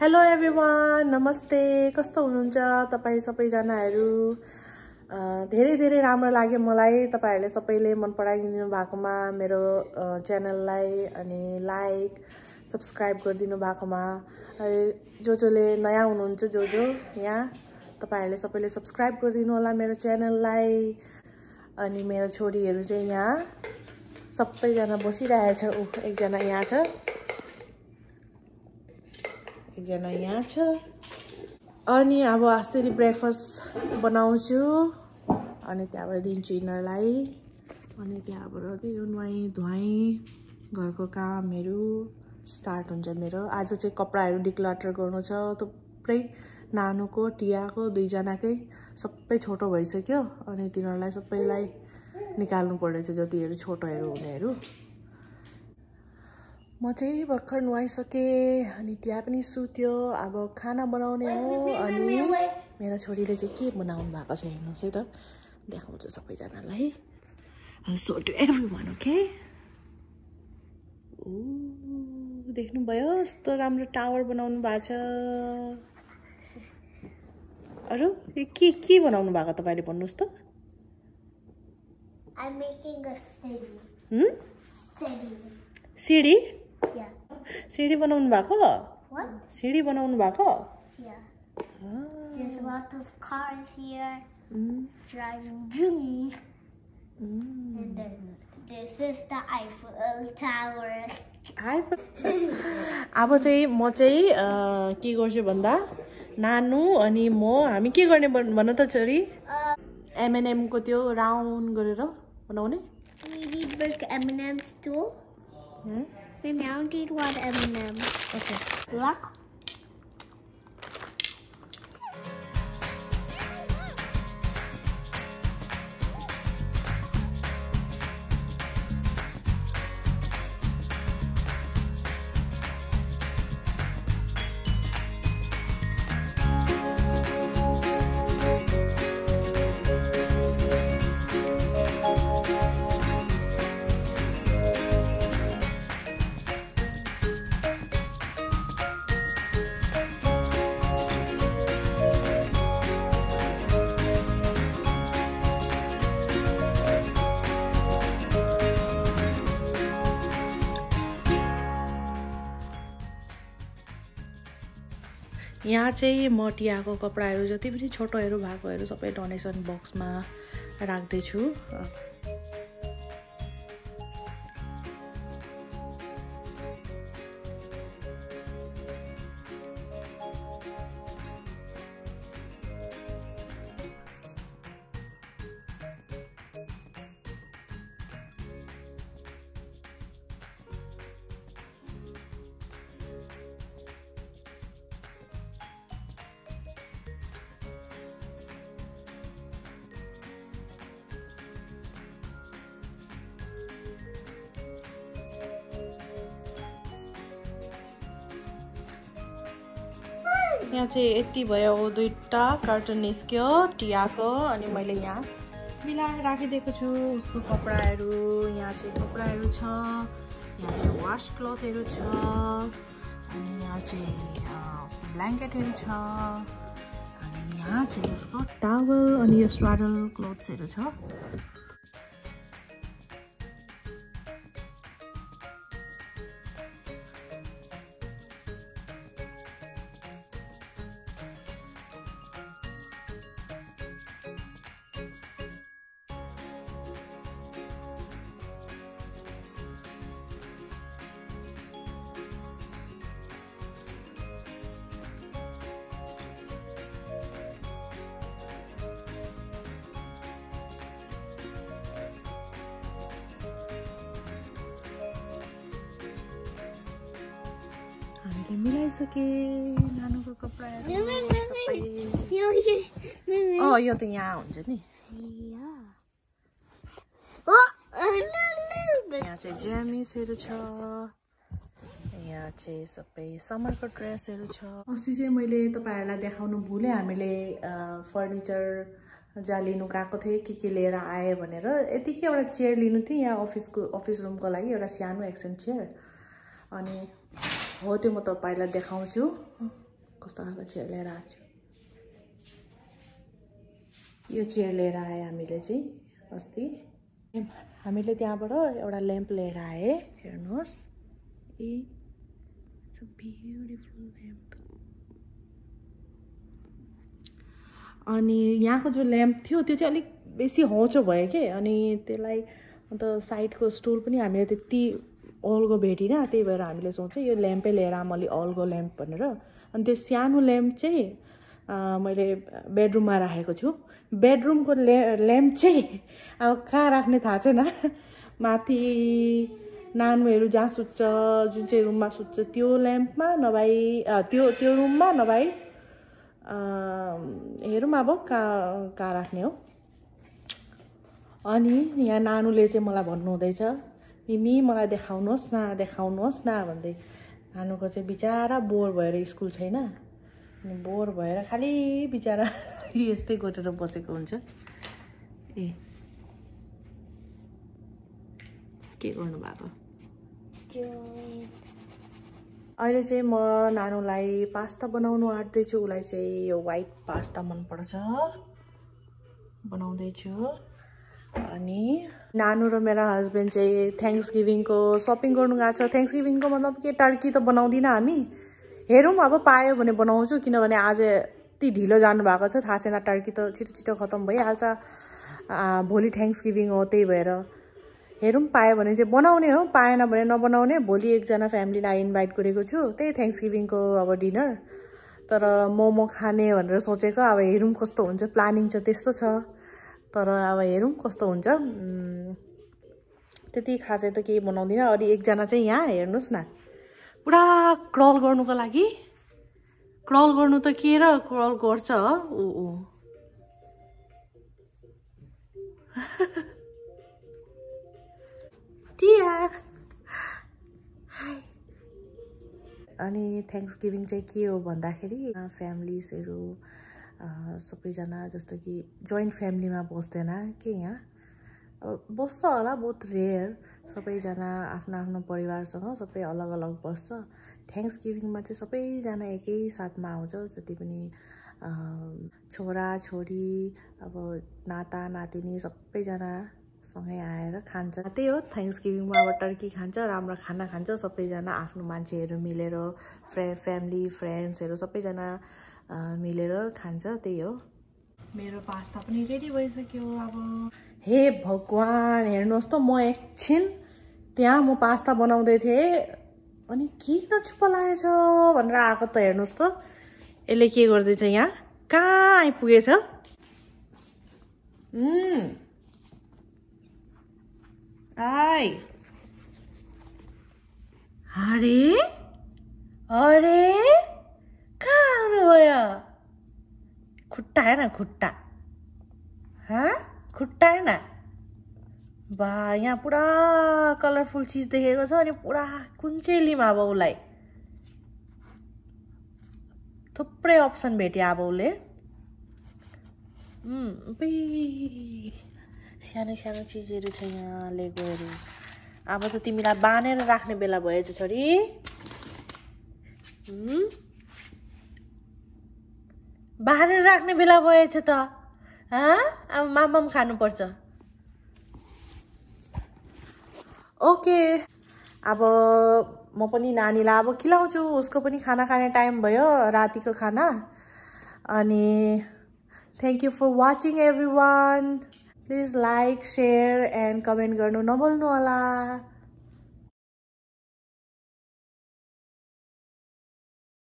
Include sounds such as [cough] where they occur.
Hello everyone नमस्ते कस्तो हुनुहुन्छ तपाईँ सबैजनाहरू? धेरै धेरै राम्रो लाग्यो मलाई तपाईँहरूले सबैले मन पराइदिनु भएकोमा मेरो च्यानललाई अनि लाइक सब्सक्राइब गरिदिनु भएकोमा। जो जसले नयाँ हुनुहुन्छ जो जो यहाँ। तपाईँहरूले सबैले सब्सक्राइब गरिदिनु होला मेरो च्यानललाई। अनि मेरो छोरीहरू चाहिँ यहाँ। सबैजना बसिरहेछ। ऊ एकजना यहाँ छ। एकजना यहाँ छ। अनि अब अस्ति ब्रेकफास्ट बनाउँछु। अनि त्यहाँबाट दिन्छु यिनीहरूलाई। अनि त्यहाँबाट त्यही नुहाइ धुवाइ घरको कामहरू स्टार्ट हुन्छ मेरो। आज चाहिँ कपडाहरू डिक्लटर गर्नु छ। थुप्रै नानुको टियाको दुईजनाकै सबै छोटो भइसक्यो। अनि तिनीहरूलाई सबैलाई निकाल्नु पर्नेछ जतिहरू छोटोहरू हुनेहरू। म चाहिँ भर्खर नुहाइसकेँ अनि त्यहाँ पनि सुत्यो। अब खाना बनाउने हो अनि मेरो छोरीले चाहिँ के बनाउनु भएको छ हेर्नुहोस् है त। देखाउँछु सबैजनालाई। So to everyone okay ओ देख्नुभयो यस्तो राम्रो टावर बनाउनु भएको छ। अरू के के बनाउनु भएको तपाईँले भन्नुहोस् त. सिडी. सिडी बनाउनु भएको? सिडी बनाउनु भएको. Ah, mm, mm. [laughs] अब चाहिँ म चाहिँ के गर्छु भन्दा नानु अनि म हामी के गर्ने भन्- त छोरी? Uh, एमएनएमको त्यो राउन्ड गरेर बनाउने? We now need one M&M. Okay. Black यहाँ चाहिँ म टियाको कपडाहरू जति पनि छोटोहरू भएकोहरू सबै डोनेसन बक्समा राख्दैछु। यहाँ चाहिँ यति भयो दुईवटा कार्टुन निस्क्यो टियाको अनि मैले यहाँ मिलाएर राखिदिएको छु। उसको कपडाहरू यहाँ चाहिँ कपडाहरू छ यहाँ चाहिँ वास क्लोथहरू छ अनि यहाँ चाहिँ उसको ब्ल्याङ्केटहरू छ अनि यहाँ चाहिँ उसको टावल अनि यो स्वाडल क्लोथ्सहरू छ। हामीले मिलाइसके नानुको कपडाहरू अँ यो त यहाँ हुन्छ नि. यहाँ चाहिँ ज्यामिसहरू छ यहाँ चाहिँ सबै समरको ड्रेसहरू छ अस्ति चाहिँ मैले तपाईँहरूलाई देखाउनु भुलेँ हामीले फर्निचर जहाँ लिनु गएको थिएँ के के लिएर आएँ भनेर यतिकै एउटा चेयर लिनु थिएँ यहाँ अफिसको अफिस रुमको लागि एउटा सानो एक्सन चेयर अनि हो त्यो म तपाईँलाई देखाउँछु। कस्तो खालको चेयर लिएर आएको छु। यो चेयर लिएर आएँ हामीले चाहिँ अस्ति। हामीले त्यहाँबाट एउटा ल्याम्प लिएर आएँ हेर्नुहोस्। ए ब्युटिफुल ल्याम्प अनि यहाँको जो ल्याम्प थियो त्यो चाहिँ अलिक बेसी होचो भयो कि अनि त्यसलाई अन्त साइडको स्टुल पनि हामीले त्यति अल्गो भेटिनँ। त्यही भएर हामीले सोच्यौँ यो ल्याम्पै लिएर आऊँ अलि अल्गो ल्याम्प भनेर। अनि त्यो सानो ल्याम्प चाहिँ मैले बेडरुममा राखेको छु। बेडरुमको ल्या ल्याम्प चाहिँ [laughs] अब कहाँ राख्ने थाहा छैन। [laughs] माथि नानुहरू जहाँ सुत्छ जुन चाहिँ रुममा सुत्छ त्यो ल्याम्पमा नभए त्यो त्यो रुममा नभए हेरौँ अब कहाँ कहाँ राख्ने हो। अनि यहाँ नानुले चाहिँ मलाई भन्नुहुँदैछ मिमी मलाई देखाउनुहोस् न देखाउनुहोस् न भन्दै नानुको चाहिँ बिचरा बोर भएर स्कुल छैन। अनि बोर भएर खालि बिचरा [laughs] यस्तै गरेर बसेको हुन्छ। ए। के गर्नु भएको अहिले चाहिँ म नानुलाई पास्ता बनाउनु आँट्दैछु उसलाई चाहिँ यो वाइट पास्ता मनपर्छ। बनाउँदैछु। अनि नानु र मेरो हस्बेन्ड चाहिँ थ्याङ्क्स गिभिङको सपिङ गर्नु गएको छ। थ्याङ्क्स गिभिङको मतलब के? टर्की त बनाउँदिनँ हामी। हेरौँ अब पायो भने बनाउँछु किनभने आज यति ढिलो जानुभएको छ। थाहा छैन टर्की त छिटो छिटो खतम भइहाल्छ। भोलि थ्याङ्क्स गिभिङ हो त्यही भएर। हेरौँ पायो भने चाहिँ बनाउने हो पाएन भने नबनाउने। भोलि एकजना फ्यामिलीलाई इन्भाइट गरेको छु। त्यही थ्याङ्क्स गिभिङको अब डिनर तर मोमो खाने भनेर सोचेको अब हेरौँ कस्तो हुन्छ। प्लानिङ चाहिँ त्यस्तो छ। तर अब हेरौँ कस्तो हुन्छ। त्यति खासै त केही बनाउँदिनँ। अनि एकजना चाहिँ यहाँ हेर्नुहोस् न। पुरा क्रल गर्नुको लागि। क्रल गर्नु त के र क्रल गर्छ ऊ ऊ। [laughs] टिया अनि थ्याङ्क्स गिभिङ चाहिँ के हो भन्दाखेरि फ्यामिलिजहरू सबैजना जस्तो कि जोइन्ट फ्यामिलीमा बस्दैन के यहाँ? अब बस्छ होला बहुत रेयर सबैजना आफ्नो आफ्नो परिवारसँग सबै अलग अलग बस्छ। थ्याङ्क्स गिभिङमा चाहिँ सबैजना एकै साथमा आउँछ जति पनि छोरा छोरी अब नाता नातिनी सबैजना सँगै आएर खान्छ। त्यही हो थ्याङ्क्स गिभिङमा अब टर्की खान्छ राम्रो खाना खान्छ सबैजना आफ्नो मान्छेहरू मिलेर फ्रे फ्यामिली फ्रेन्ड्सहरू सबैजना मिलेर खान्छ त्यही हो। मेरो पास्ता पनि रेडी भइसक्यो अब। हे भगवान् हेर्नुहोस् त म एकछिन त्यहाँ म पास्ता बनाउँदै थिएँ। अनि किन लागेछ भनेर आएको त हेर्नुहोस् त। यसले के गर्दैछ यहाँ? कहाँ आइपुगेछ? आइ। अरे? अरे? खुट्टा हेर खुट्टा हाँ खुट्टा हेर बा यहाँ पुरा कलरफुल चिज देखेको छ अनि पुरा कुन्चेलीमा अब उसलाई थुप्रै अप्सन भेट्यो अब उसले सानो सानो चिजहरू छ यहाँ लेगोहरू अब त तिमीलाई बाँधेर राख्ने बेला भएछ छोरी बाँधेर राख्ने बेला भएछ त। अब मामाम खानुपर्छ। ओके। अब म पनि नानीलाई अब खिलाउँछु। उसको पनि खाना खाने टाइम भयो रातिको खाना। अनि thank you for watching everyone please like share and comment गर्नु नभुल्नु होला